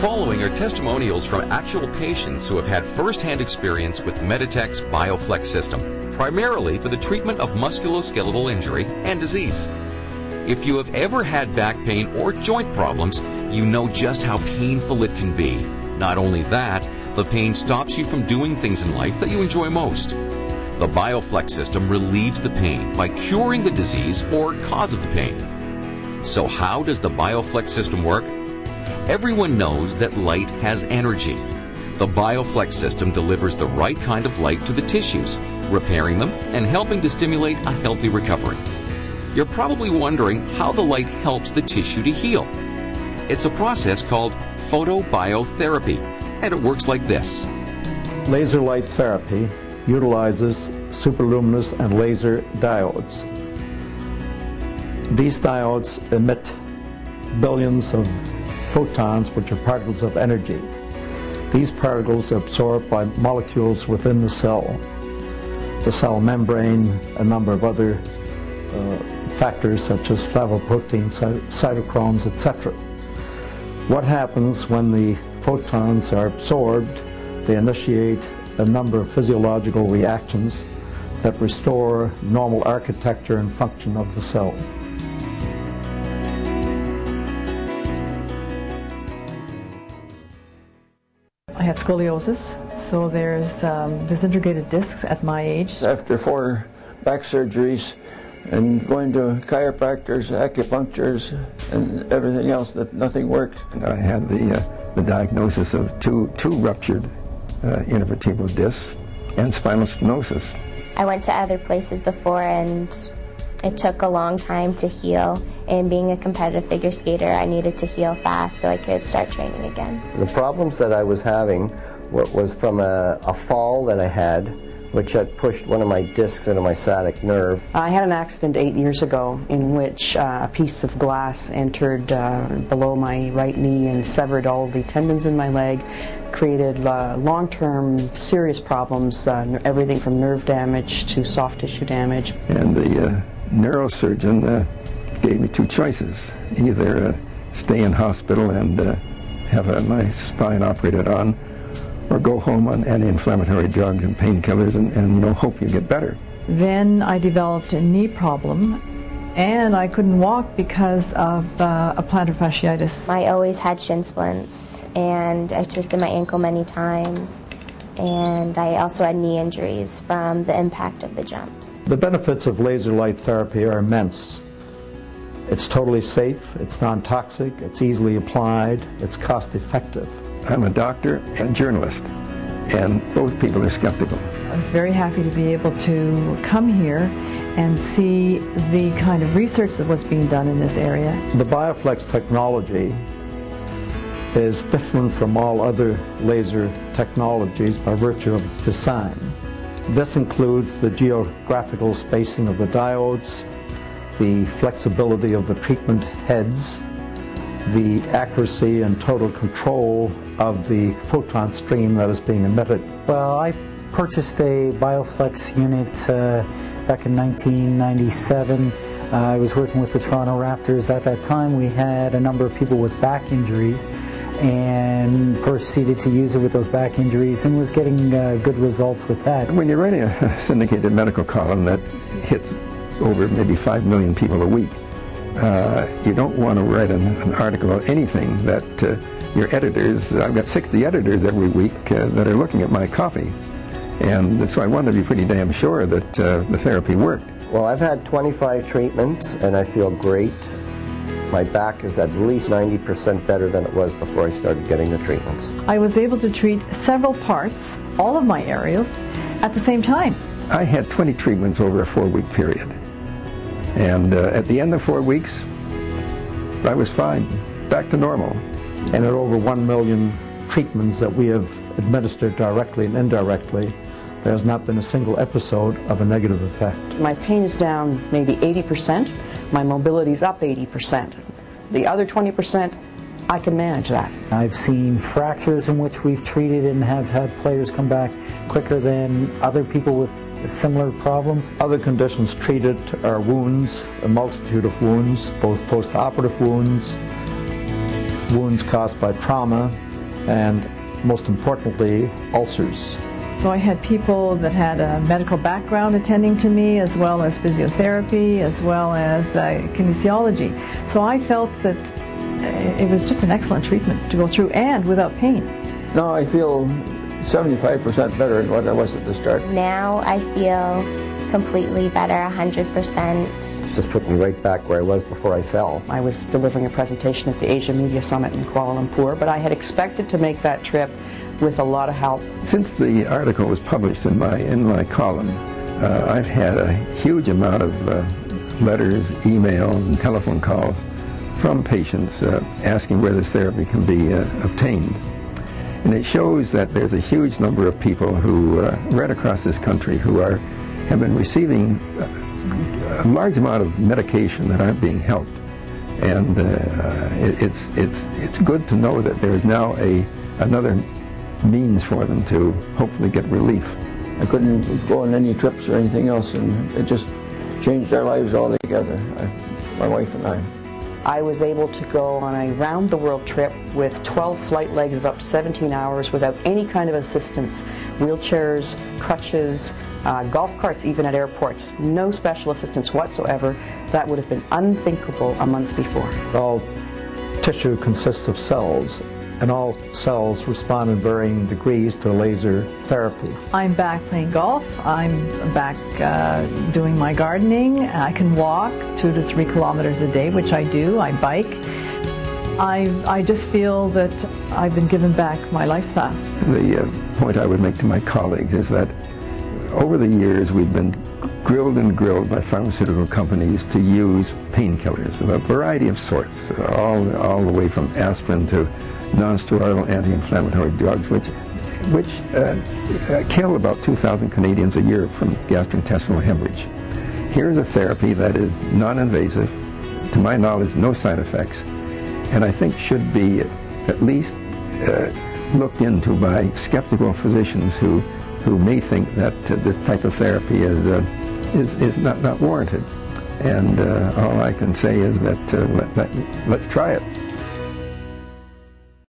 following are testimonials from actual patients who have had first-hand experience with Meditech's BioFlex system, primarily for the treatment of musculoskeletal injury and disease. If you have ever had back pain or joint problems, you know just how painful it can be. Not only that, the pain stops you from doing things in life that you enjoy most. The BioFlex system relieves the pain by curing the disease or cause of the pain. So how does the BioFlex system work? Everyone knows that light has energy. The BioFlex system delivers the right kind of light to the tissues, repairing them and helping to stimulate a healthy recovery. You're probably wondering how the light helps the tissue to heal. It's a process called photobiotherapy, and it works like this. Laser light therapy utilizes superluminous and laser diodes. These diodes emit billions of photons, which are particles of energy. These particles are absorbed by molecules within the cell, the cell membrane, a number of other uh, factors such as flavoproteins, cytochromes, etc. What happens when the photons are absorbed? They initiate a number of physiological reactions that restore normal architecture and function of the cell. I have scoliosis, so there's um, disintegrated discs at my age. After four back surgeries and going to chiropractors, acupuncturists, and everything else, that nothing worked. I had the, uh, the diagnosis of two, two ruptured uh, intervertebral discs and spinal stenosis. I went to other places before and it took a long time to heal. And being a competitive figure skater, I needed to heal fast so I could start training again. The problems that I was having was from a, a fall that I had which had pushed one of my discs into my sciatic nerve. I had an accident eight years ago in which uh, a piece of glass entered uh, below my right knee and severed all the tendons in my leg, created uh, long-term serious problems, uh, everything from nerve damage to soft tissue damage. And the uh, neurosurgeon uh, gave me two choices, either stay in hospital and have my spine operated on, or go home on anti-inflammatory drugs and painkillers and, and you know hope you get better. Then I developed a knee problem and I couldn't walk because of uh, a plantar fasciitis. I always had shin splints and I twisted my ankle many times and I also had knee injuries from the impact of the jumps. The benefits of laser light therapy are immense. It's totally safe, it's non-toxic, it's easily applied, it's cost effective. I'm a doctor and journalist, and both people are skeptical. I was very happy to be able to come here and see the kind of research that was being done in this area. The BioFlex technology is different from all other laser technologies by virtue of its design. This includes the geographical spacing of the diodes, the flexibility of the treatment heads, the accuracy and total control of the photon stream that is being emitted? Well, I purchased a BioFlex unit uh, back in 1997. Uh, I was working with the Toronto Raptors. At that time, we had a number of people with back injuries and proceeded to use it with those back injuries and was getting uh, good results with that. When you're writing a syndicated medical column that hits over maybe 5 million people a week, uh, you don't want to write an, an article or anything that uh, your editors, I've got 60 editors every week uh, that are looking at my copy. And so I wanted to be pretty damn sure that uh, the therapy worked. Well, I've had 25 treatments and I feel great. My back is at least 90% better than it was before I started getting the treatments. I was able to treat several parts, all of my areas, at the same time. I had 20 treatments over a four-week period. And uh, at the end of four weeks, I was fine, back to normal. And at over one million treatments that we have administered directly and indirectly, there has not been a single episode of a negative effect. My pain is down maybe 80%. My mobility is up 80%. The other 20%, I can manage that. I've seen fractures in which we've treated and have had players come back quicker than other people with similar problems. Other conditions treated are wounds, a multitude of wounds, both post-operative wounds, wounds caused by trauma, and most importantly, ulcers. So I had people that had a medical background attending to me, as well as physiotherapy, as well as uh, kinesiology. So I felt that it was just an excellent treatment to go through, and without pain. Now I feel 75% better than what I was at the start. Now I feel completely better, 100%. It's just put me right back where I was before I fell. I was delivering a presentation at the Asia Media Summit in Kuala Lumpur, but I had expected to make that trip with a lot of help. Since the article was published in my in my column, uh, I've had a huge amount of uh, letters, emails, and telephone calls from patients uh, asking where this therapy can be uh, obtained. And it shows that there's a huge number of people who, uh, right across this country, who are have been receiving uh, a large amount of medication that aren't being helped. And it, it's it's it's good to know that there is now a another means for them to hopefully get relief. I couldn't go on any trips or anything else, and it just changed our lives altogether, I, my wife and I. I was able to go on a round the world trip with 12 flight legs of up to 17 hours without any kind of assistance wheelchairs, crutches, uh, golf carts, even at airports. No special assistance whatsoever. That would have been unthinkable a month before. Well, tissue consists of cells, and all cells respond in varying degrees to laser therapy. I'm back playing golf. I'm back uh, doing my gardening. I can walk two to three kilometers a day, which I do. I bike. I, I just feel that I've been given back my lifestyle. The uh, point I would make to my colleagues is that over the years we've been grilled and grilled by pharmaceutical companies to use painkillers of a variety of sorts, all, all the way from aspirin to non-steroidal anti-inflammatory drugs, which which uh, uh, kill about 2,000 Canadians a year from gastrointestinal hemorrhage. Here's a therapy that is non-invasive, to my knowledge, no side effects, and I think should be at least uh, looked into by skeptical physicians who who may think that uh, this type of therapy is uh, is, is not, not warranted. And uh, all I can say is that let, let, let's try it.